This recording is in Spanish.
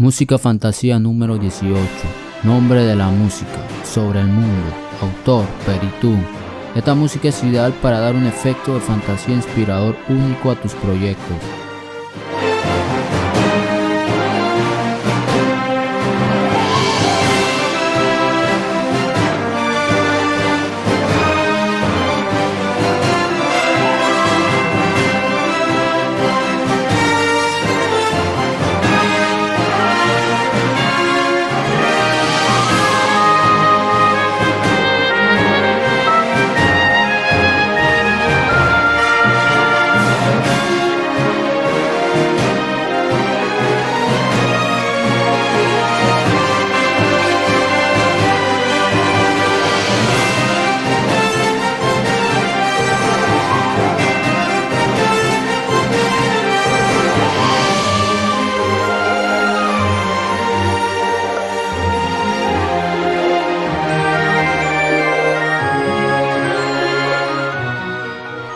Música Fantasía número 18. Nombre de la música. Sobre el mundo. Autor Peritún. Esta música es ideal para dar un efecto de fantasía inspirador único a tus proyectos.